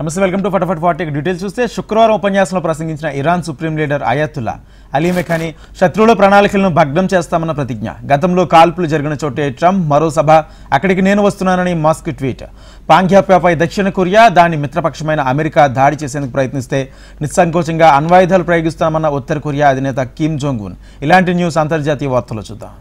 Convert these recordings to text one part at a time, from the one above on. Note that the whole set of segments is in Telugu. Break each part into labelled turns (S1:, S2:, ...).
S1: నమస్తే welcome to Fatafat forty details చూస్తే శుక్రవారం ఉపన్యాసంలో ప్రసంగించిన Iran supreme leader Ayatollah Ali Khamenei శత్రువుల ప్రణాళికలను భగ్నం చేస్తామన్న ప్రతిజ్ఞ. గతంలో కాల్పులు జరిగిన చోటే ట్రంప్ మరో సభ అక్కడికి నేను వస్తున్నానని మాస్క్ ట్వీట్. పాంగ్యాప్యాపై దక్షిణ కొరియా దాని మిత్రపక్షమైన అమెరికా దాడి చేసేందుకు ప్రయత్నిస్తే నిస్సంకోచంగా అణ్వాయుధాలు ప్రయోగిస్తామన్న ఉత్తర కొరియా అధినేత కిమ్ జోంగ్ ఉన్. ఇలాంటి న్యూస్ అంతర్జాతీయ వార్తలు చూద్దాం.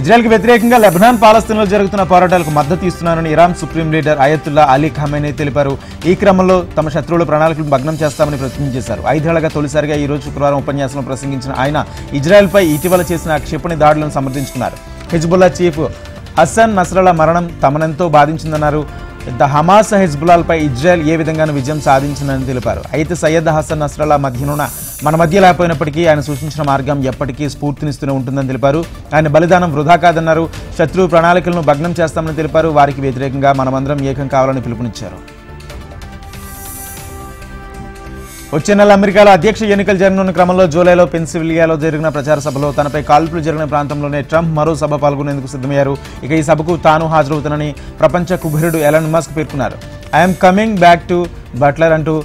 S1: ఇజ్రాయెల్కి వ్యతిరేకంగా లెబనాన్ పాలస్తీన్లో జరుగుతున్న పోరాటాలకు మద్దతు ఇస్తున్నానని Iran supreme leader Ayatollah Ali Khamenei తెలిపారు. ఈ క్రమంలో తమ శత్రువుల ప్రణాళికలు భగ్నం చేస్తామని ప్రతిజ్ఞ చేశారు. ఐదేళ్ళగా తొలిసారిగా ఈ రోజు శుక్రవారం ఉపన్యాసంలో ప్రసంగించిన ఆయన ఇజ్రాయెల్పై ఇటీవల చేసిన క్షిపణి దాడులను సమర్థించుకున్నారు. హిజ్బుల్లా చీఫ్ హసన్ నస్రల్లా మరణం తమనెంతో బాధించిందన్నారు. ద హమాస్ హెజ్బులాల్పై ఇజ్రాయెల్ ఏ విధంగానూ విజయం సాధించిందని తెలిపారు. అయితే సయ్యద్ హసన్ నస్రల్లా మధ్యనున్న మన మధ్య లేకపోయినప్పటికీ ఆయన సూచించిన మార్గం ఎప్పటికీ స్ఫూర్తినిస్తూనే ఉంటుందని తెలిపారు. ఆయన బలిదానం వృధా కాదన్నారు. శత్రు ప్రణాళికలను భగ్నం చేస్తామని తెలిపారు. వారికి వ్యతిరేకంగా మనమందరం ఏకం కావాలని పిలుపునిచ్చారు. వచ్చే నెల అమెరికాలో అధ్యక్ష ఎన్నికలు జరగనున్న క్రమంలో జూలైలో పెన్సిల్వియాలో జరిగిన ప్రచార సభలో తనపై కాల్పులు జరిగిన ప్రాంతంలోనే ట్రంప్ మరో సభ పాల్గొనేందుకు సిద్ధమయ్యారు. ఇక ఈ సభకు తాను హాజరవుతానని ప్రపంచ కుబేరుడు ఎలన్ మస్క్ పేర్కొన్నారు. I'm coming back to Butler అంటూ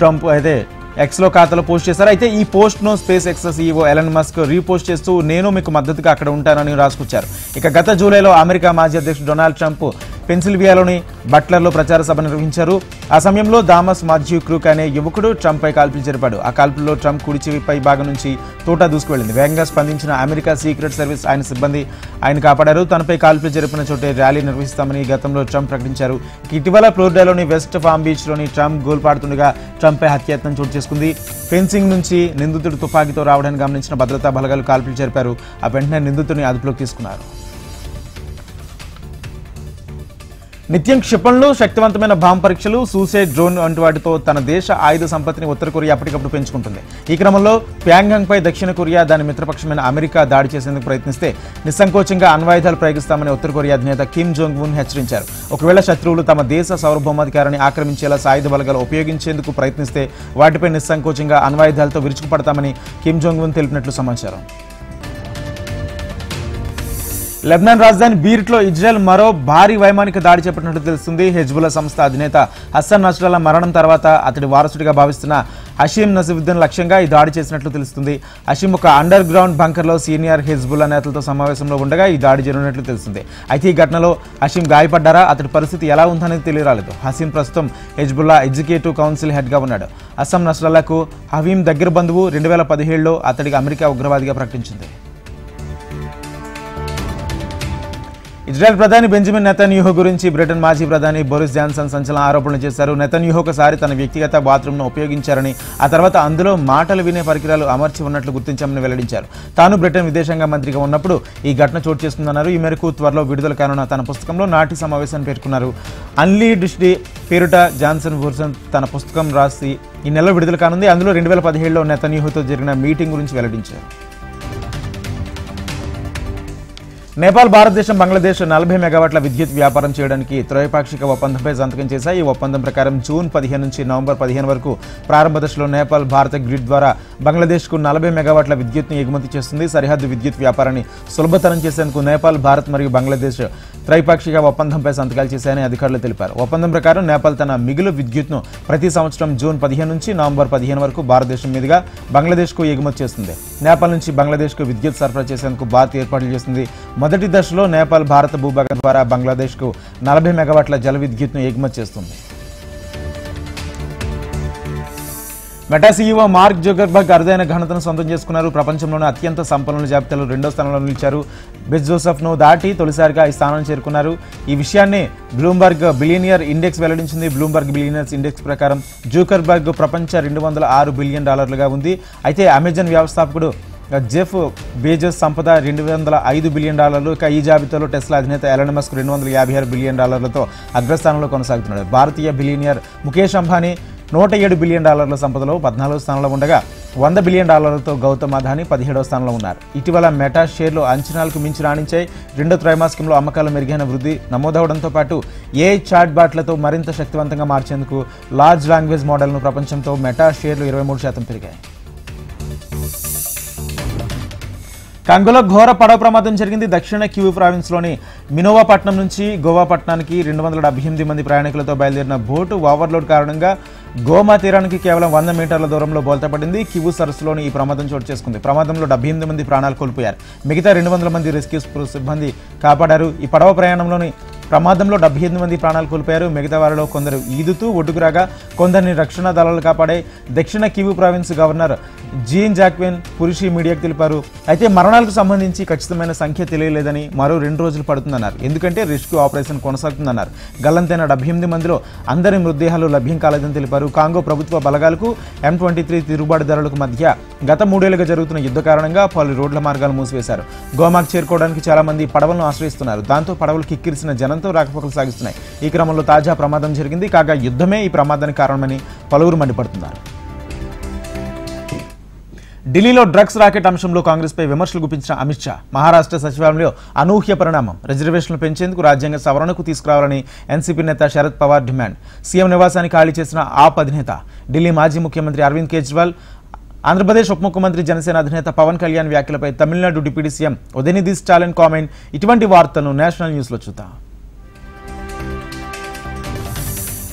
S1: ట్రంప్ అయితే ఎక్స్లో ఖాతాలో పోస్ట్ చేశారు. అయితే ఈ పోస్ట్ను SpaceX CEO Elon Musk repost చేస్తూ నేను మీకు మద్దతుగా అక్కడ ఉంటానని రాసుకొచ్చారు. ఇక గత జూలైలో అమెరికా మాజీ అధ్యక్షుడు డొనాల్డ్ ట్రంప్ పెన్సిల్వియాలోని బట్లర్లో ప్రచార సభ నిర్వహించారు. ఆ సమయంలో దామస్ మాథ్యూ క్రూక్ అనే యువకుడు ట్రంప్పై కాల్పులు జరిపాడు. ఆ కాల్పుల్లో ట్రంప్ కుడి చెవిపై భాగం నుంచి తోట దూసుకువెళ్ళింది వేగంగా స్పందించిన అమెరికా సీక్రెట్ సర్వీస్ ఆయన సిబ్బంది ఆయన కాపాడారు. తనపై కాల్పులు జరిపిన చోటే ర్యాలీ నిర్వహిస్తామని గతంలో ట్రంప్ ప్రకటించారు. ఇటీవల ఫ్లోరిడాలోని వెస్ట్ ఫామ్ బీచ్లోని ట్రంప్ గోల్పాడుతుండగా ట్రంప్పై హత్యాయత్నం చోటు చేసుకుంది. ఫెన్సింగ్ నుంచి నిందితుడు తుపాకీతో రావడాన్ని గమనించిన భద్రతా బలగాలు కాల్పులు జరిపారు. ఆ వెంటనే నిందితుడిని అదుపులోకి తీసుకున్నారు. నిత్యం క్షిపణులు శక్తివంతమైన బాంబ్ పరీక్షలు సూసైడ్ డ్రోన్ వంటి వాటితో తన దేశ ఆయుధ సంపత్తిని ఉత్తర కొరియా అప్పటికప్పుడు పెంచుకుంటుంది. ఈ క్రమంలో ప్యాంగాంగ్ పై దక్షిణ కొరియా దాని మిత్రపక్షమైన అమెరికా దాడి చేసేందుకు ప్రయత్నిస్తే నిస్సంకోచంగా అణ్వాయుధాలు ప్రయోగిస్తామని ఉత్తర కొరియా అధినేత కిమ్ జోంగ్ ఉన్ హెచ్చరించారు. ఒకవేళ శత్రువులు తమ దేశ సార్వభౌమాధికారాన్ని ఆక్రమించేలా సాయుధ బలగాలు ఉపయోగించేందుకు ప్రయత్నిస్తే వాటిపై నిస్సంకోచంగా అణ్వాయుధాలతో విరుచుకుపడతామని కిమ్ జోంగ్ ఉన్ తెలిపినట్లు సమాచారం. లెబనాన్ రాజధాని బీర్ట్లో ఇజ్రాయెల్ మరో భారీ వైమానిక దాడి చేపట్టినట్టు తెలుస్తుంది. హెజ్బుల్లా సంస్థ అధినేత హసన్ నస్రల్లా మరణం తర్వాత అతడి వారసుడిగా భావిస్తున్న హషీం నసీబుద్దీన్ లక్ష్యంగా ఈ దాడి చేసినట్లు తెలుస్తుంది. హషీం ఒక అండర్ గ్రౌండ్ బంకర్లో సీనియర్ హెజ్బుల్లా నేతలతో సమావేశంలో ఉండగా ఈ దాడి జరిగినట్లు తెలిసింది అయితే ఈ ఘటనలో హషీం గాయపడ్డారా? అతడి పరిస్థితి ఎలా ఉందనేది తెలియరాలేదు. హసీం ప్రస్తుతం హెజ్బుల్లా ఎగ్జిక్యూటివ్ కౌన్సిల్ హెడ్గా ఉన్నాడు. అస్సాం నస్రల్లాకు హవీం దగ్గర బంధువు రెండు వేల పదిహేడులో అతడికి అమెరికా ఉగ్రవాదిగా ప్రకటించింది. ఇజ్రాయెల్ ప్రధాని బెంజమిన్ నెతన్యూహో గురించి బ్రిటన్ మాజీ ప్రధాని బోరిస్ జాన్సన్ సంచలన ఆరోపణలు చేశారు. నెతన్యూహో ఒకసారి తన వ్యక్తిగత బాత్రూమ్ను ఉపయోగించారని ఆ తర్వాత అందులో మాటలు వినే పరికరాలు అమర్చి ఉన్నట్లు గుర్తించామని వెల్లడించారు. తాను బ్రిటన్ విదేశాంగ మంత్రిగా ఉన్నప్పుడు ఈ ఘటన చోటు చేసుకుందన్నారు. ఈ మేరకు త్వరలో విడుదల కానున్న తన పుస్తకంలో నాటి సమావేశాన్ని పేర్కొన్నారు. అన్లీడ్ డే పేరుట జాన్సన్ బోర్సన్ తన పుస్తకం రాసి ఈ నెల విడుదల కానుంది. అందులో రెండు వేల పదిహేడులో నెతన్యూహోతో జరిగిన మీటింగ్ గురించి వెల్లడించారు. నేపాల్ భారతదేశం బంగ్లాదేశ్ నలభై మెగావాట్ల విద్యుత్ వ్యాపారం చేయడానికి త్రైపాక్షిక ఒప్పందంపై సంతకం చేశాయి. ఈ ఒప్పందం ప్రకారం జూన్ పదిహేను నుంచి నవంబర్ పదిహేను వరకు ప్రారంభ దశలో నేపాల్ భారత గ్రిడ్ ద్వారా బంగ్లాదేశ్కు నలభై మెగావాట్ల విద్యుత్ను ఎగుమతి చేస్తుంది. సరిహద్దు విద్యుత్ వ్యాపారాన్ని సులభతరం చేసేందుకు నేపాల్ భారత్ మరియు బంగ్లాదేశ్ త్రైపాక్షిక ఒప్పందంపై సంతకాలు చేశాయని అధికారులు తెలిపారు. ఒప్పందం ప్రకారం నేపాల్ తన మిగులు విద్యుత్ను ప్రతి సంవత్సరం జూన్ పదిహేను నుంచి నవంబర్ పదిహేను వరకు భారతదేశం మీదుగా బంగ్లాదేశ్కు ఎగుమతి చేస్తుంది. నేపాల్ నుంచి బంగ్లాదేశ్కు విద్యుత్ సరఫరా చేసేందుకు భారత్ ఏర్పాట్లు చేస్తుంది. మొదటి దశలో నేపాల్ భారత భూభాగం ద్వారా బంగ్లాదేశ్కు నలభై మెగావాట్ల జల విద్యుత్ను ఎగుమతి చేస్తుంది. మెటా సీఈఓ మార్క్ జోగర్బర్గ్ అరుదైన ఘనతను సొంతం చేసుకున్నారు. ప్రపంచంలోనే అత్యంత సంపన్నుల జాబితాలో రెండో స్థానంలో నిలిచారు. బెజ్ జోసెఫ్ను దాటి తొలిసారిగా ఈ స్థానం చేరుకున్నారు. ఈ విషయాన్ని బ్లూంబర్గ్ బిలియనియర్ ఇండెక్స్ వెల్లడించింది. బ్లూంబర్గ్ బిలియనియర్స్ ఇండెక్స్ ప్రకారం జూకర్బర్గ్ ప్రపంచ రెండు వందల ఆరు బిలియన్ డాలర్లుగా ఉంది. అయితే అమెజాన్ వ్యవస్థాపకుడు జెఫ్ బేజస్ సంపద రెండు వందల ఐదు బిలియన్ డాలర్లు ఇక ఈ జాబితాలో టెస్లా అధినేత ఎలన్ మస్క్ రెండు వందల యాభై ఆరు బిలియన్ డాలర్లతో అగ్రస్థానంలో కొనసాగుతున్నాడు. భారతీయ బిలియనియర్ ముఖేష్ అంబానీ నూట ఏడు బిలియన్ డాలర్ల సంపదలో పద్నాలుగు స్థానంలో ఉండగా వంద బిలియన్ డాలర్లతో గౌతమ్ అదాని పదిహేడవ స్థానంలో ఉన్నారు. ఇటీవల మెటా షేర్లు అంచనాలకు మించి రాణించాయి రెండో త్రైమాసికంలో అమ్మకాలు మెరుగైన వృద్ధి నమోదవడంతో పాటు ఏ చాట్ బాట్లతో మరింత శక్తివంతంగా మార్చేందుకు లార్జ్ లాంగ్వేజ్ మోడల్ను ప్రపంచంతో మెటా షేర్లు ఇరవై మూడు శాతం పెరిగాయి. కంగులో ఘోర పడవ ప్రమాదం జరిగింది దక్షిణ క్యూ ప్రావిన్స్లోని మినోవాపట్నం నుంచి గోవాపట్నానికి రెండు వందల డెబ్బై ఎనిమిది మంది ప్రయాణికులతో బయలుదేరిన బోటు ఓవర్లోడ్ కారణంగా గోమా తీరానికి కేవలం వంద మీటర్ల దూరంలో బోల్తపడింది. కివు సరస్సులోని ఈ ప్రమాదం చోటు చేసుకుంది. ప్రమాదంలో డెబ్బై ఎనిమిది మంది ప్రాణాలు కోల్పోయారు. మిగతా రెండు వందల మంది రెస్క్యూ సిబ్బంది కాపాడారు. ఈ పడవ ప్రయాణంలోని ప్రమాదంలో డెబ్బై ఎనిమిది మంది ప్రాణాలు కోల్పోయారు. మిగతా వారిలో కొందరు ఈదుతూ ఒడ్డుకు రాగా కొందరిని రక్షణ దళాలు కాపాడే దక్షిణ Kivu province governor Jean Jacquin Purusi మీడియాకు తెలిపారు. అయితే మరణాలకు సంబంధించి ఖచ్చితమైన సంఖ్య తెలియలేదని మరో రెండు రోజులు పడుతుందన్నారు. ఎందుకంటే రెస్క్యూ ఆపరేషన్ కొనసాగుతుందన్నారు. గల్లంతైన డెబ్బై ఎనిమిది మందిలో అందరి మృతదేహాలు లభ్యం కాలేదని తెలిపారు. కాంగో ప్రభుత్వ బలగాలకు ఎం ట్వంటీ త్రీ తిరుగుబాటుదారులకు మధ్య గత మూడేళ్ళుగా జరుగుతున్న యుద్ధ కారణంగా పలు రోడ్ల మార్గాలు మూసివేశారు. గోమాకు చేరుకోవడానికి చాలా మంది పడవలను ఆశ్రయిస్తున్నారు. దాంతో పడవలు కిక్కిరిసిన జనం జనంతో రాకపోకలు సాగిస్తున్నాయి. ఈ క్రమంలో తాజా ప్రమాదం జరిగింది. కాగా యుద్ధమే ఈ ప్రమాదానికి కారణమని పలువురు మండిపడుతున్నారు. ఢిల్లీలో డ్రగ్స్ రాకెట్ అంశంలో కాంగ్రెస్పై విమర్శలు గుప్పించిన అమిత్ షా మహారాష్ట్ర సచివాలయంలో అనూహ్య పరిణామం రిజర్వేషన్లు పెంచేందుకు రాజ్యాంగ సవరణకు తీసుకురావాలని ఎన్సీపీ నేత శరద్ పవార్ డిమాండ్. సీఎం నివాసాన్ని ఖాళీ చేసిన ఆప్ అధినేత ఢిల్లీ మాజీ ముఖ్యమంత్రి అరవింద్ కేజ్రీవాల్ ఆంధ్రప్రదేశ్ ఉప ముఖ్యమంత్రి జనసేన అధినేత పవన్ కళ్యాణ్ వ్యాఖ్యలపై Tamil Nadu deputy CM Udhayanidhi Stalin comment. ఇటువంటి వార్తలను నేషనల్ న్యూస్లో చూద్దాం.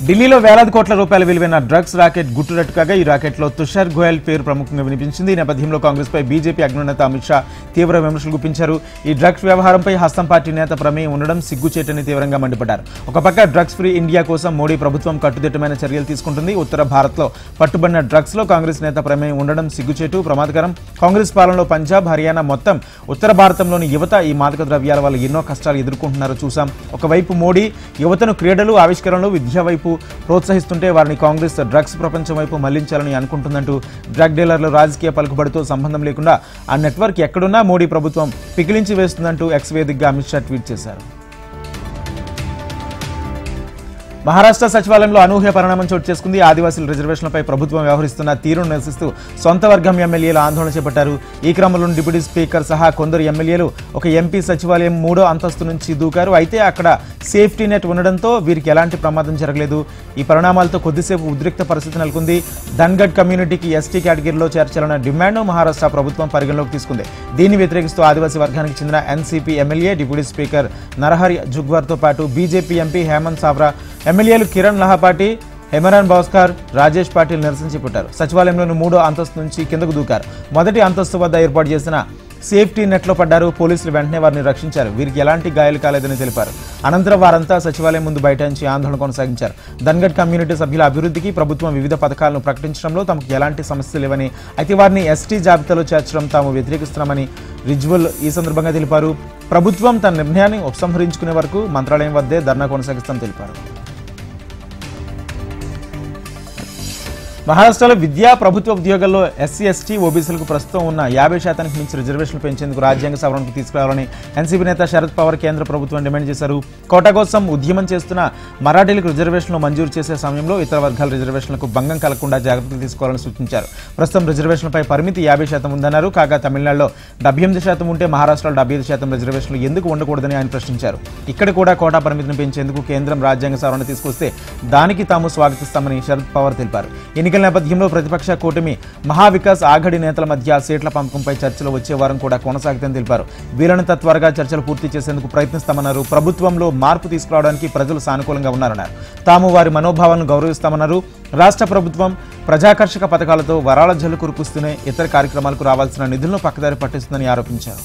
S1: ఢిల్లీలో వేలాది కోట్ల రూపాయల విలువైన డ్రగ్స్ రాకెట్ గుట్టురట్టు కాగా ఈ రాకెట్లో తుషార్ గోయల్ పేరు ప్రముఖంగా వినిపించింది. ఈ నేపథ్యంలో కాంగ్రెస్పై బీజేపీ అగ్రనేత అమిత్ షా తీవ్ర విమర్శలు గుప్పించారు. ఈ డ్రగ్స్ వ్యవహారంపై హస్తం పార్టీ నేత ప్రమేయం ఉండడం సిగ్గుచేటని తీవ్రంగా మండిపడ్డారు. ఒక పక్క డ్రగ్స్ ఫ్రీ ఇండియా కోసం మోడీ ప్రభుత్వం కట్టుదిట్టమైన చర్యలు తీసుకుంటుంది. ఉత్తర భారత్లో పట్టుబడిన డ్రగ్స్లో కాంగ్రెస్ నేత ప్రమేయం ఉండడం సిగ్గుచేటు ప్రమాదకరం. కాంగ్రెస్ పాలనలో పంజాబ్ హర్యానా మొత్తం ఉత్తర భారతంలోని యువత ఈ మాదక ద్రవ్యాల వల్ల ఎన్నో కష్టాలు ఎదుర్కొంటున్నారో చూసాం ఒకవైపు మోడీ యువతను క్రీడలు ఆవిష్కరణలు విద్య వైపు ప్రోత్సహిస్తుంటే వారిని కాంగ్రెస్ డ్రగ్స్ ప్రపంచం వైపు మళ్ళించాలని అనుకుంటుందంటూ డ్రగ్ డీలర్లు రాజకీయ పలుకుబడితో సంబంధం లేకుండా ఆ నెట్వర్క్ ఎక్కడున్నా మోడీ ప్రభుత్వం పికిలించి వేస్తుందంటూ ఎక్స్ వేదికగా అమిత్ షా ట్వీట్ చేశారు. మహారాష్ట్ర సచివాలయంలో అనూహ్య పరిణామం చోటు చేసుకుంది. ఆదివాసీల రిజర్వేషన్లపై ప్రభుత్వం వ్యవహరిస్తున్న తీరును నిరసిస్తూ సొంత వర్గం ఎమ్మెల్యేలు ఆందోళన చేపట్టారు. ఈ క్రమంలో డిప్యూటీ స్పీకర్ సహా కొందరు ఎమ్మెల్యేలు ఒక ఎంపీ సచివాలయం మూడో అంతస్తు నుంచి దూకారు. అయితే అక్కడ సేఫ్టీ నెట్ ఉండడంతో వీరికి ఎలాంటి ప్రమాదం జరగలేదు. ఈ పరిణామాలతో కొద్దిసేపు ఉద్రిక్త పరిస్థితి నెలకొంది. ధన్గఢ్ కమ్యూనిటీకి ఎస్టీ కేటగిరీలో చేర్చాలన్న డిమాండ్ను మహారాష్ట్ర ప్రభుత్వం పరిగణలోకి తీసుకుంది. దీన్ని వ్యతిరేకిస్తూ ఆదివాసీ వర్గానికి చెందిన NCP MLA deputy speaker Narahari జుగ్వర్తో పాటు బీజేపీ ఎంపీ హేమంత్ సావ్రా ఎమ్మెల్యేలు కిరణ్ లహాపాటి హెమరాన్ భాస్కర్ రాజేష్ పాటిల్ నిరసన చేపట్టారు సచివాలయంలోని మూడో అంతస్తు నుంచి కిందకు దూకారు. మొదటి అంతస్తు వద్ద ఏర్పాటు చేసిన సేఫ్టీ నెట్లో పడ్డారు. పోలీసులు వెంటనే వారిని రక్షించారు. వీరికి ఎలాంటి గాయాలు కాలేదని తెలిపారు. అనంతరం వారంతా సచివాలయం ముందు బైఠాయించి ఆందోళన కొనసాగించారు. ధన్గఢ్ కమ్యూనిటీ సభ్యుల అభివృద్ధికి ప్రభుత్వం వివిధ పథకాలను ప్రకటించడంలో తమకు ఎలాంటి సమస్యలు లేవని అయితే వారిని ఎస్టీ జాబితాలో చేర్చడం తాము వ్యతిరేకిస్తున్నామని రిజ్వల్ ఈ సందర్భంగా తెలిపారు. ప్రభుత్వం తన నిర్ణయాన్ని ఉపసంహరించుకునే వరకు మంత్రాలయం వద్దే ధర్నా కొనసాగిస్తామని తెలిపారు. మహారాష్ట్రలో విద్యా ప్రభుత్వ ఉద్యోగాల్లో ఎస్సీ ఎస్టీ ఓబీసీలకు ప్రస్తుతం ఉన్న యాభై శాతానికి మించి రిజర్వేషన్లు పెంచేందుకు రాజ్యాంగ సవరణకు తీసుకురావాలని ఎన్సీపీ నేత శరద్ పవార్ కేంద్ర ప్రభుత్వం డిమాండ్ చేశారు. కోట కోసం ఉద్యమం చేస్తున్న మరాఠీలకు రిజర్వేషన్లు మంజూరు చేసే సమయంలో ఇతర వర్గాల రిజర్వేషన్లకు భంగం కలగకుండా జాగ్రత్తలు తీసుకోవాలని సూచించారు. ప్రస్తుతం రిజర్వేషన్లపై పరిమితి యాభై శాతం ఉందన్నారు. కాగా తమిళనాడులో డెబ్బై ఎనిమిది శాతం ఉంటే మహారాష్ట్రలో డెబ్బై ఐదు శాతం రిజర్వేషన్లు ఎందుకు ఉండకూడదని ఆయన ప్రశ్నించారు. ఇక్కడ కూడా కోటా పరిమితిని పెంచేందుకు కేంద్రం రాజ్యాంగ సవరణ తీసుకొస్తే దానికి తాము స్వాగతిస్తామని శరద్ పవార్ తెలిపారు. ఎన్నికల నేపథ్యంలో ప్రతిపక్ష కూటమి మహావికాస్ ఆఘడి నేతల మధ్య సీట్ల పంపకంపై చర్చలు వచ్చే వారం కూడా కొనసాగుతుందని తెలిపారు. వీలైనంత త్వరగా చర్చలు పూర్తి చేసేందుకు ప్రయత్నిస్తామన్నారు. ప్రభుత్వంలో మార్పు తీసుకురావడానికి ప్రజలు సానుకూలంగా ఉన్నారన్నారు. తాము వారి మనోభావాలను గౌరవిస్తామన్నారు. రాష్ట్ర ప్రభుత్వం ప్రజాకర్షక పథకాలతో వరాల జల్లు కురిపిస్తూనే ఇతర కార్యక్రమాలకు రావాల్సిన నిధులను పక్కదారి పట్టిస్తుందని ఆరోపించారు.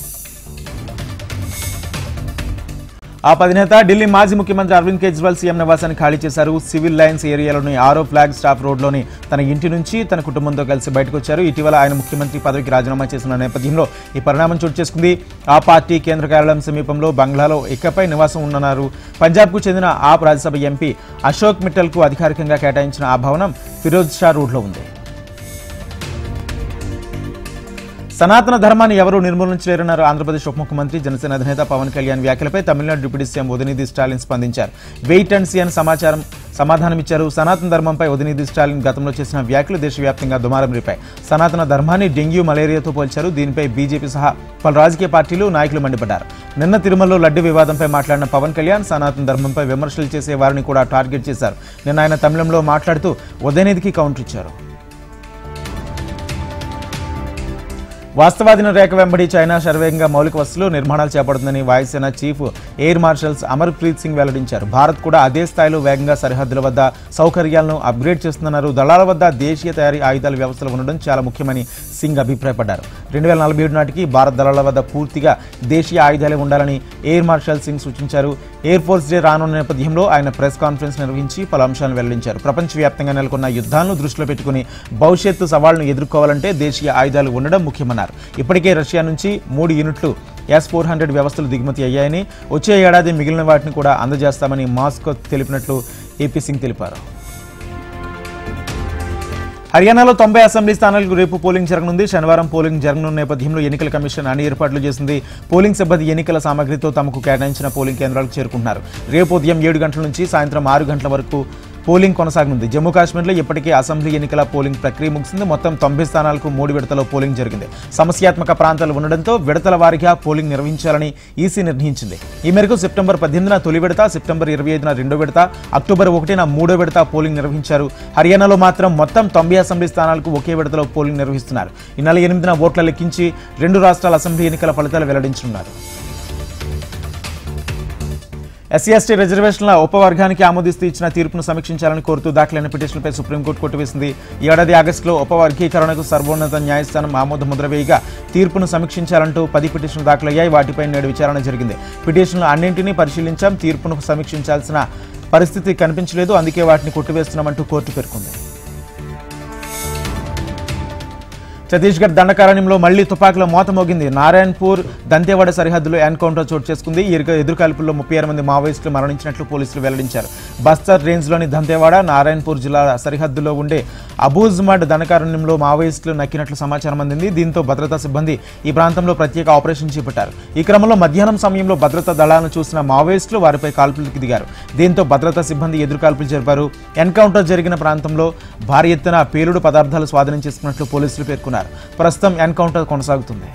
S1: ఆ అధినేత ఢిల్లీ మాజీ ముఖ్యమంత్రి అరవింద్ కేజ్రీవాల్ సీఎం నివాసాన్ని ఖాళీ చేశారు. సివిల్ లైన్స్ ఏరియాలోని ఆరో ఫ్లాగ్ స్టాఫ్ రోడ్లోని తన ఇంటి నుంచి తన కుటుంబంతో కలిసి బయటకు వచ్చారు. ఇటీవల ఆయన ముఖ్యమంత్రి పదవికి రాజీనామా చేసిన నేపథ్యంలో ఈ పరిణామం చోటు చేసుకుంది. ఆ పార్టీ కేంద్ర కార్యాలయం సమీపంలో బంగ్లాలో ఇకపై నివాసం ఉండనున్నారు. పంజాబ్కు చెందిన ఆప్ రాజ్యసభ ఎంపీ అశోక్ మిట్టల్కు అధికారికంగా కేటాయించిన ఆ భవనం ఫిరోజ్ షా రోడ్లో ఉంది. సనాతన ధర్మాన్ని ఎవరూ నిర్మూలించలేరన్నారు ఆంధ్రప్రదేశ్ ఉప ముఖ్యమంత్రి జనసేన అధినేత పవన్ కళ్యాణ్ వ్యాఖ్యలపై తమిళనాడు డిప్యూటీ సీఎం ఉదయనిధి స్టాలిన్ స్పందించారు. వెయిట్ అండ్ సీ అని సమాచారం సమాధానమిచ్చారు సనాతన ధర్మంపై ఉదయనిధి స్టాలిన్ గతంలో చేసిన వ్యాఖ్యలు దేశవ్యాప్తంగా దుమారం రేపాయి. సనాతన ధర్మాన్ని డెంగ్యూ మలేరియాతో పోల్చారు. దీనిపై బీజేపీ సహా పలు రాజకీయ పార్టీలు నాయకులు మండిపడ్డారు. నిన్న తిరుమలలో లడ్డు వివాదంపై మాట్లాడిన పవన్ కళ్యాణ్ సనాతన ధర్మంపై విమర్శలు చేసే వారిని కూడా టార్గెట్ చేశారు. నిన్న ఆయన తమిళంలో మాట్లాడుతూ ఉదయనిధికి కౌంటర్ ఇచ్చారు. వాస్తవాధీన రేఖ వెంబడి చైనా శరవేగంగా మౌలిక వసతులు నిర్మాణాలు చేపడుతుందని వాయుసేన chief air marshals Amarpreet Singh వెల్లడించారు. భారత్ కూడా అదే స్థాయిలో వేగంగా సరిహద్దుల వద్ద సౌకర్యాలను అప్గ్రేడ్ చేస్తున్నారు దళాల వద్ద దేశీయ తయారీ ఆయుధాల వ్యవస్థలు ఉండడం చాలా ముఖ్యమని సింగ్ అభిప్రాయపడ్డారు. రెండు వేల నలభై ఏడు నాటికి భారత దళాల వద్ద పూర్తిగా దేశీయ ఆయుధాలే ఉండాలని ఎయిర్ మార్షల్ సింగ్ సూచించారు. ఎయిర్ ఫోర్స్ డే రానున్న నేపథ్యంలో ఆయన ప్రెస్ కాన్ఫరెన్స్ నిర్వహించి పలు అంశాలను వెల్లడించారు. ప్రపంచవ్యాప్తంగా నెలకొన్న యుద్ధాలను దృష్టిలో పెట్టుకుని భవిష్యత్తు సవాళ్ళను ఎదుర్కోవాలంటే దేశీయ ఆయుధాలు ఉండడం ముఖ్యమన్నారు. ఇప్పటికే రష్యా నుంచి మూడు యూనిట్లు ఎస్ ఫోర్ హండ్రెడ్ వ్యవస్థలు దిగుమతి అయ్యాయని వచ్చే ఏడాది మిగిలిన వాటిని కూడా అందజేస్తామని మాస్కో తెలిపినట్లు ఏపీ సింగ్ తెలిపారు. హర్యానాలో తొంభై అసెంబ్లీ స్థానాలకు రేపు పోలింగ్ జరగనుంది. శనివారం పోలింగ్ జరగనున్న నేపథ్యంలో ఎన్నికల కమిషన్ అన్ని ఏర్పాట్లు చేసింది. పోలింగ్ సిబ్బంది ఎన్నికల సామగ్రితో తమకు కేటాయించిన పోలింగ్ కేంద్రాలకు చేరుకుంటున్నారు. రేపు ఉదయం ఏడు గంటల నుంచి సాయంత్రం ఆరు గంటల వరకు పోలింగ్ కొనసాగనుంది జమ్మూ కాశ్మీర్లో ఇప్పటికే అసెంబ్లీ ఎన్నికల పోలింగ్ ప్రక్రియ ముగిసింది. మొత్తం తొంభై స్థానాలకు మూడు విడతలో పోలింగ్ జరిగింది. సమస్యాత్మక ప్రాంతాలు ఉండడంతో విడతల వారీగా పోలింగ్ నిర్వహించాలని ఈసీ నిర్ణయించింది. ఈ మేరకు సెప్టెంబర్ పద్దెనిమిదిన తొలి విడత సెప్టెంబర్ ఇరవై ఐదున రెండో విడత అక్టోబర్ ఒకటిన మూడో విడత పోలింగ్ నిర్వహించారు. హర్యానాలో మాత్రం మొత్తం తొంభై అసెంబ్లీ స్థానాలకు ఒకే విడతలో పోలింగ్ నిర్వహిస్తున్నారు. ఈ నెల ఎనిమిదిన ఓట్ల లెక్కించి రెండు రాష్ట్రాల అసెంబ్లీ ఎన్నికల ఫలితాలు వెల్లడించనున్నారు. ఎస్సీ ఎస్టీ రిజర్వేషన్ల ఉపవర్గానికి ఆమోదిస్తూ ఇచ్చిన తీర్పును సమీక్షించాలని కోరుతూ దాఖలైన పిటిషన్పై సుప్రీంకోర్టు కొట్టివేసింది ఈ ఏడాది ఆగస్టులో ఉపవర్గీకరణకు సర్వోన్నత న్యాయస్థానం ఆమోద ముద్రవేయగా తీర్పును సమీక్షించాలంటూ పది పిటిషన్లు దాఖలయ్యాయి. వాటిపై నేడు విచారణ జరిగింది. పిటిషన్లు అన్నింటినీ పరిశీలించాం. తీర్పును సమీక్షించాల్సిన పరిస్థితి కనిపించలేదు. అందుకే వాటిని కొట్టివేస్తున్నామంటూ కోర్టు పేర్కొంది. ఛత్తీస్గఢ్ దండకారణ్యంలో మళ్ళీ తుపాకుల మోత మోగింది. నారాయణపూర్ దంతేవాడ సరిహద్దులో ఎన్కౌంటర్ చోటు చేసుకుంది. ఎదురుకాల్పుల్లో ముప్పై ఆరు మంది మావోయిస్టులు మరణించినట్లు పోలీసులు వెల్లడించారు. బస్తర్ రేంజ్లోని దంతేవాడ నారాయణపూర్ జిల్లా సరిహద్దులో ఉండే అబూజ్మడ్ దండకారణ్యంలో మావోయిస్టులు నక్కినట్లు సమాచారం అందింది. దీంతో భద్రతా సిబ్బంది ఈ ప్రాంతంలో ప్రత్యేక ఆపరేషన్ చేపట్టారు. ఈ క్రమంలో మధ్యాహ్నం సమయంలో భద్రతా దళాలను చూసిన మావోయిస్టులు వారిపై కాల్పులకు దిగారు. దీంతో భద్రతా సిబ్బంది ఎదురుకాల్పులు జరిపారు. ఎన్కౌంటర్ జరిగిన ప్రాంతంలో భారీ ఎత్తున పేలుడు పదార్థాలు స్వాధీనం చేసుకున్నట్లు పోలీసులు పేర్కొన్నారు. ప్రస్తుతం ఎన్కౌంటర్ కొనసాగుతుంది.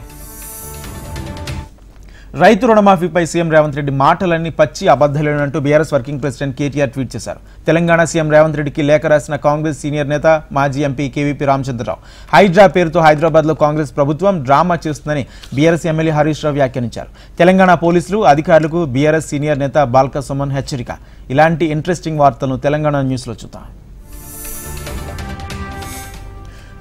S1: రైతు రుణమాఫీపై సీఎం రేవంత్ రెడ్డి మాటలన్నీ పచ్చి అబద్ధాలేనంటూ BRS working president KTR tweet చేశారు. తెలంగాణ సీఎం రేవంత్ రెడ్డికి లేఖ రాసిన కాంగ్రెస్ సీనియర్ నేత మాజీ ఎంపీ కేవీపీ రామచంద్రరావు. హైడ్రా పేరుతో హైదరాబాద్లో కాంగ్రెస్ ప్రభుత్వం డ్రామా చేస్తుందని బీఆర్ఎస్ ఎమ్మెల్యే హరీష్ రావు వ్యాఖ్యానించారు. తెలంగాణ పోలీసులు అధికారులకు బీఆర్ఎస్ సీనియర్ నేత బాల్క సుమన్ హెచ్చరిక. ఇలాంటి ఇంట్రెస్టింగ్ వార్తలను తెలంగాణ న్యూస్లో చూద్దాం.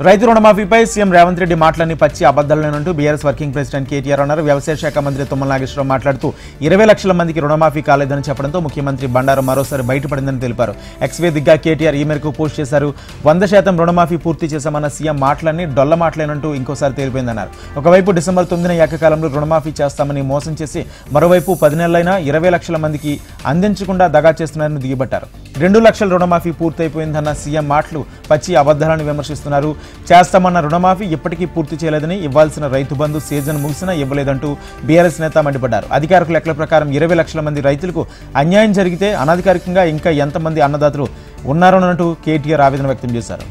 S1: రైతు రుణమాఫీపై సీఎం రేవంత్ రెడ్డి మాటలన్నీ పచ్చి అబద్దాలనంటూ బీఆర్ఎస్ వర్కింగ్ ప్రెసిడెంట్ కేటీఆర్ అన్నారు. వ్యవసాయ శాఖ మంత్రి తుమ్మల నాగేశ్వరరావు మాట్లాడుతూ ఇరవై లక్షల మందికి రుణమాఫీ కాలేదని చెప్పడంతో ముఖ్యమంత్రి బండారు మరోసారి బయటపడిందని తెలిపారు. ఎక్స్వే దిగ్గా కేటీఆర్ ఈ మేరకు పోస్ట్ చేశారు. వంద శాతం రుణమాఫీ పూర్తి చేశామన్న సీఎం మాటలన్నీ డొల్ల మాటలేనంటూ ఇంకోసారి తేలిపోయిందన్నారు. ఒకవైపు డిసెంబర్ తొమ్మిదిన ఏకకాలంలో రుణమాఫీ చేస్తామని మోసం చేసి మరోవైపు పది నెలలైనా ఇరవై లక్షల మందికి అందించకుండా దగా చేస్తున్నారని దిగిబట్టారు రెండు లక్షల రుణమాఫీ పూర్తయిపోయిందన్న సీఎం మాటలు పచ్చి అబద్ధాలను విమర్శిస్తున్నారు. చేస్తామన్న రుణమాఫీ ఇప్పటికీ పూర్తి చేయలేదని ఇవ్వాల్సిన రైతు బంధు సీజన్ ముగిసినా ఇవ్వలేదంటూ బీఆర్ఎస్ నేత మండిపడ్డారు. అధికారిక లెక్కల ప్రకారం ఇరవై లక్షల మంది రైతులకు అన్యాయం జరిగితే అనధికారికంగా ఇంకా ఎంతమంది అన్నదాతలు ఉన్నారోనంటూ కేటీఆర్ ఆవేదన వ్యక్తం చేశారు.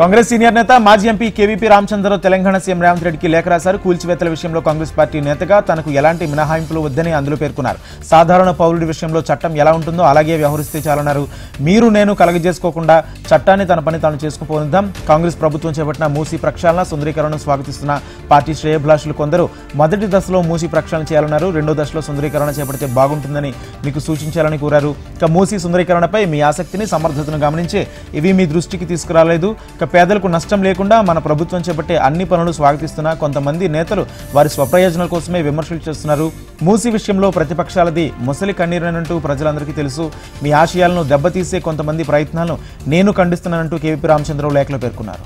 S1: కాంగ్రెస్ సీనియర్ నేత మాజీ MP KVP Ramachandra Rao Telangana CM Revanth రెడ్డికి లేఖ రాశారు. కూల్చివేతల విషయంలో కాంగ్రెస్ పార్టీ నేతగా తనకు ఎలాంటి మినహాయింపులు వద్దని అందులో పేర్కొన్నారు. సాధారణ పౌరుడి విషయంలో చట్టం ఎలా ఉంటుందో అలాగే వ్యవహరిస్తే చాలన్నారు. మీరు నేను కలగజేసుకోకుండా చట్టాన్ని తన పని తాను చేసుకుపోనిద్దాం. కాంగ్రెస్ ప్రభుత్వం చేపట్టిన మూసీ ప్రక్షాళన సుందరీకరణను స్వాగతిస్తున్న పార్టీ శ్రేయభిలాషులు కొందరు మొదటి దశలో మూసీ ప్రక్షాళన చేయాలన్నారు. రెండో దశలో సుందరీకరణ చేపడితే బాగుంటుందని మీకు సూచించాలని కోరారు. ఇక మూసీ సుందరీకరణపై మీ ఆసక్తిని సమర్థతను గమనించి ఇవి మీ దృష్టికి తీసుకురాలేదు. ఇక పేదలకు నష్టం లేకుండా మన ప్రభుత్వం చేపట్టే అన్ని పనులు స్వాగతిస్తున్న కొంతమంది నేతలు వారి స్వప్రయోజనాల కోసమే విమర్శలు చేస్తున్నారు. మూసీ విషయంలో ప్రతిపక్షాలది ముసలి కన్నీరనంటూ ప్రజలందరికీ తెలుసు. మీ ఆశయాలను దెబ్బతీసే కొంతమంది ప్రయత్నాలను నేను ఖండిస్తున్నానంటూ కేవీపీ రామచంద్రరావు లేఖలో పేర్కొన్నారు.